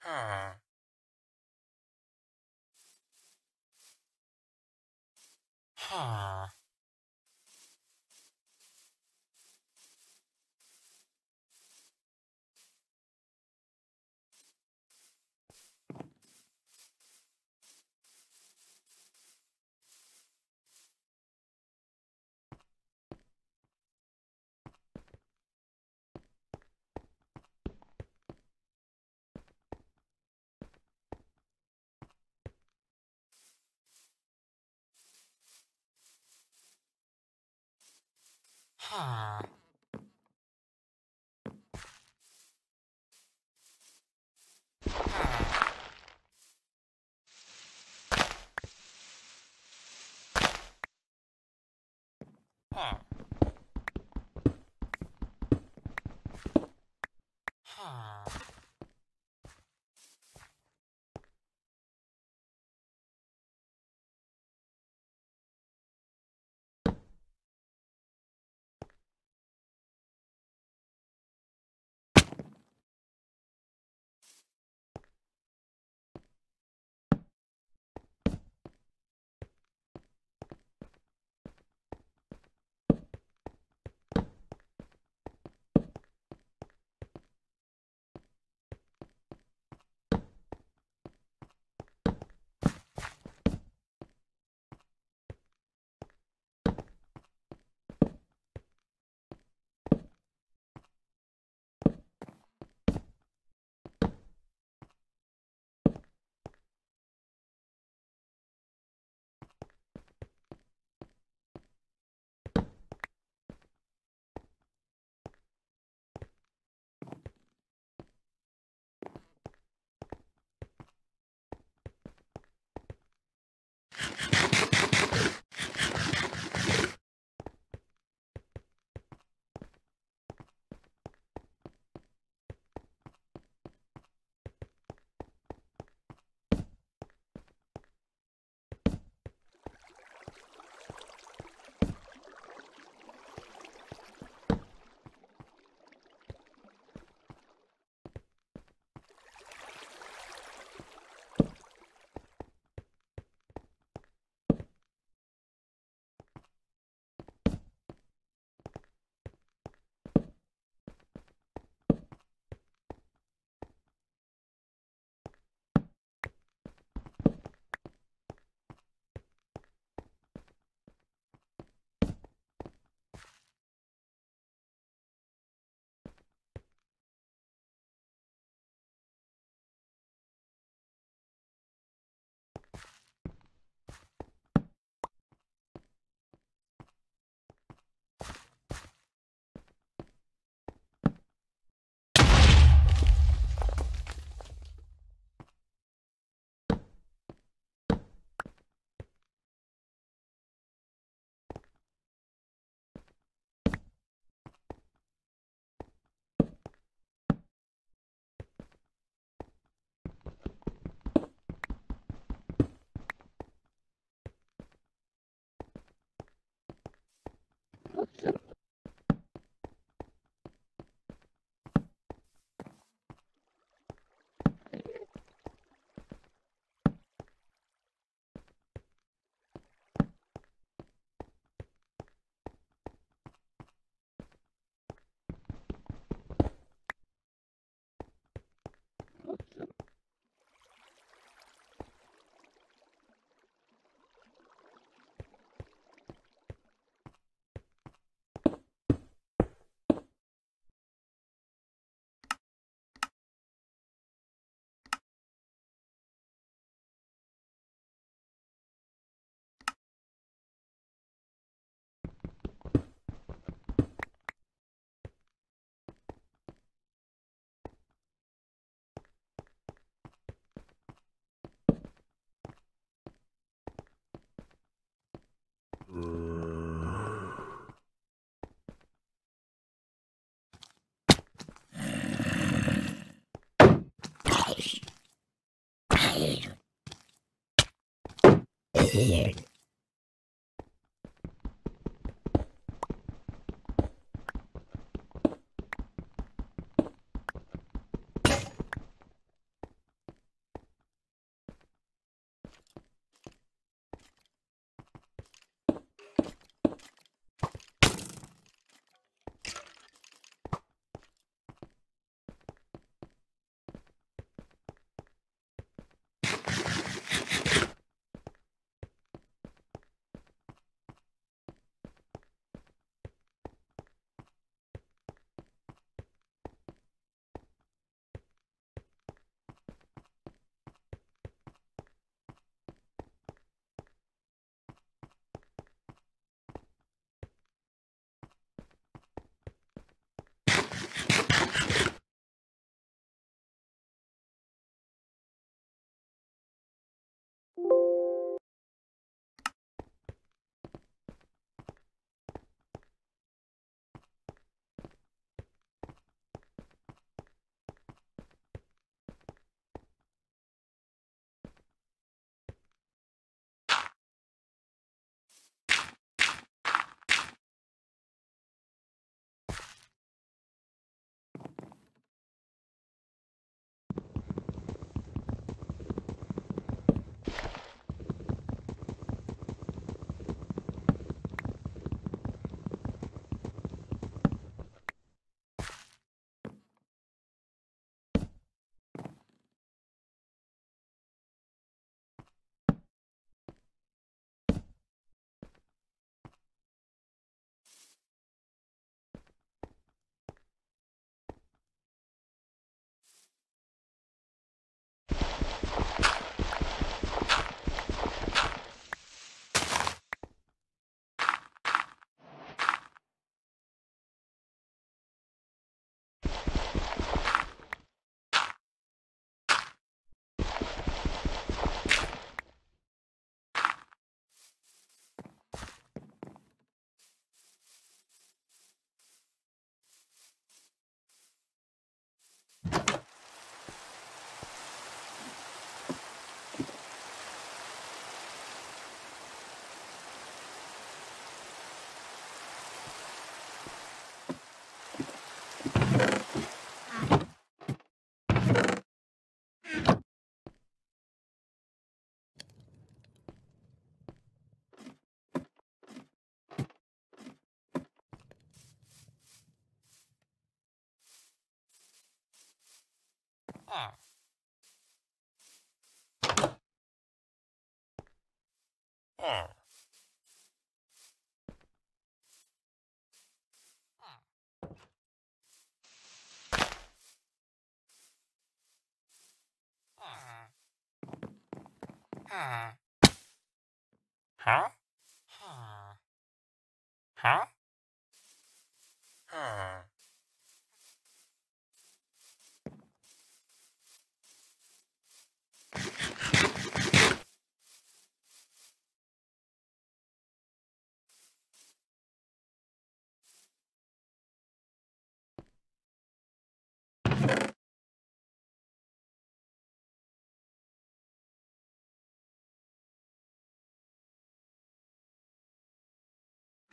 Huh. Huh. Huh. Huh. Yeah. Ha!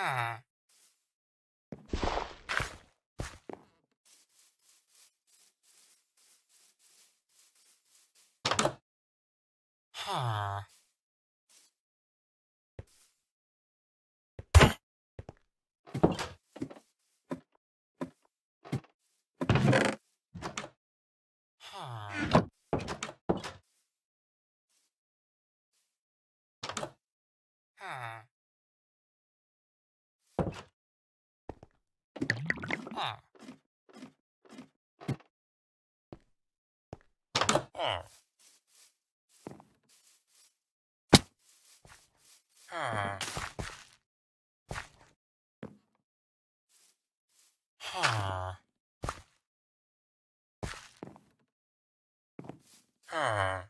Ah. Huh? Huh? Huh? Huh?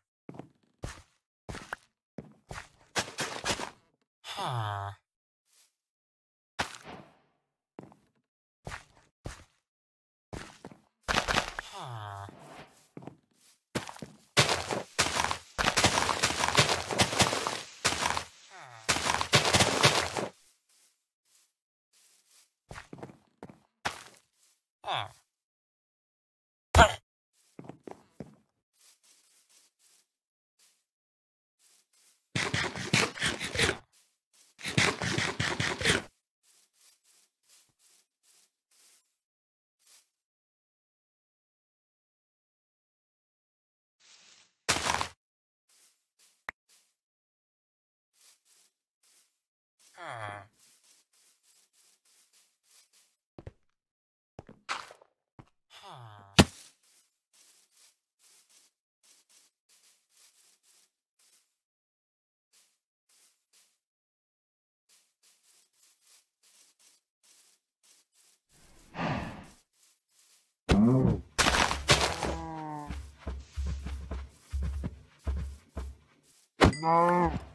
No.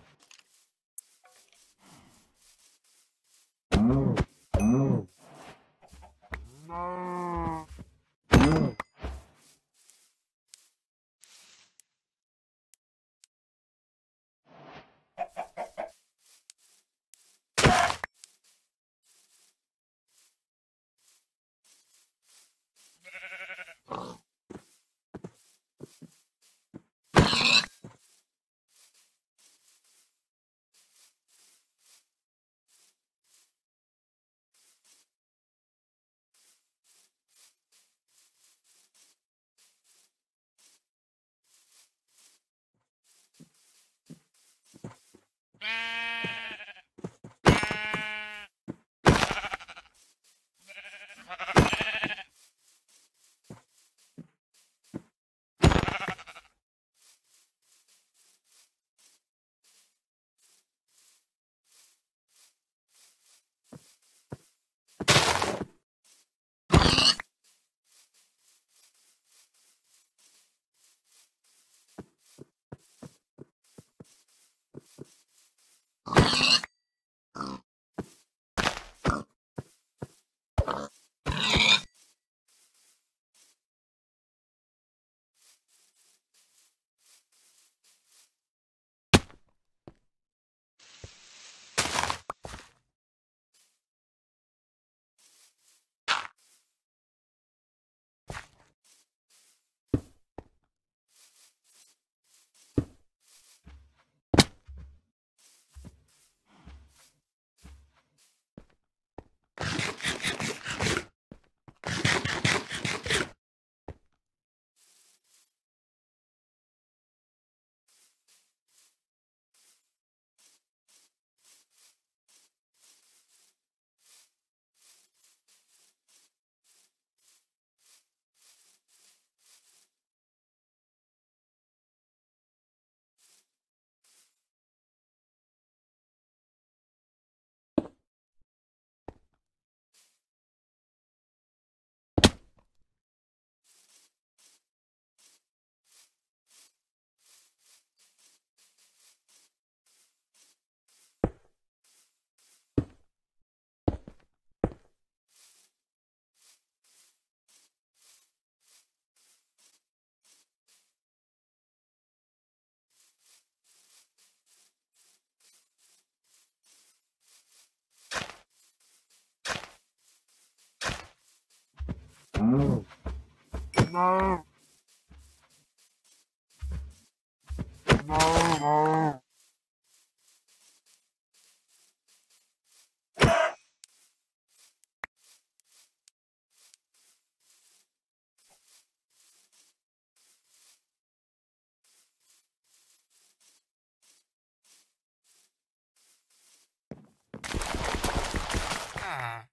No. No. No. Ah. Ah.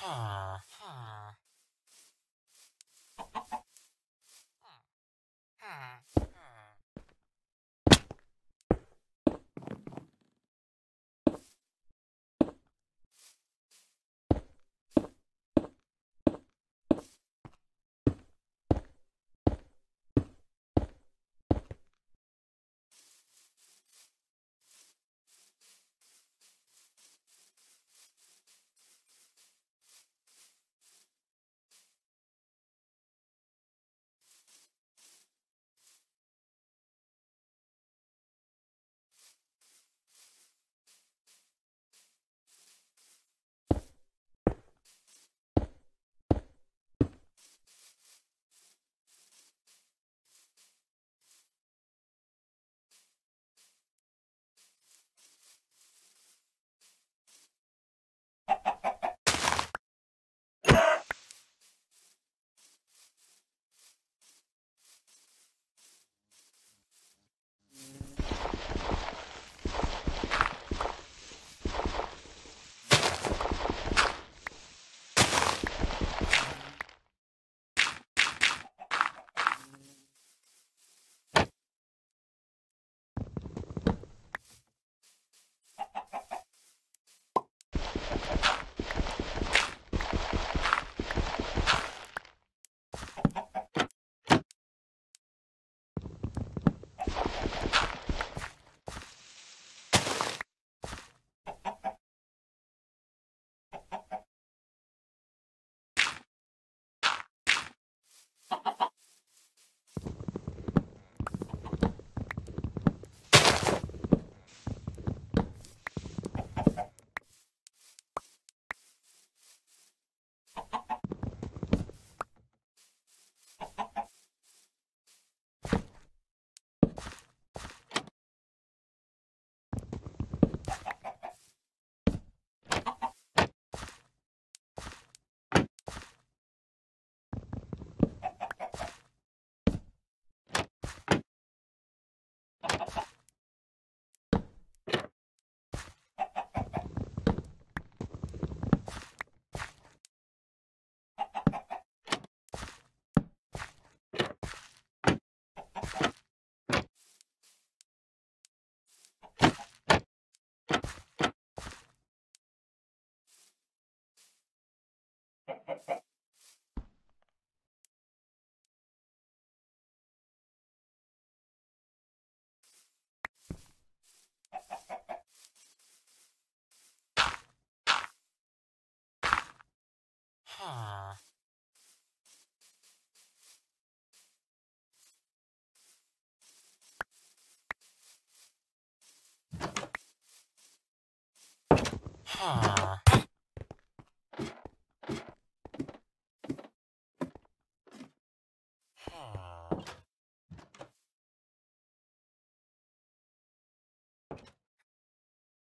Ha, Ha ha ha. Aww.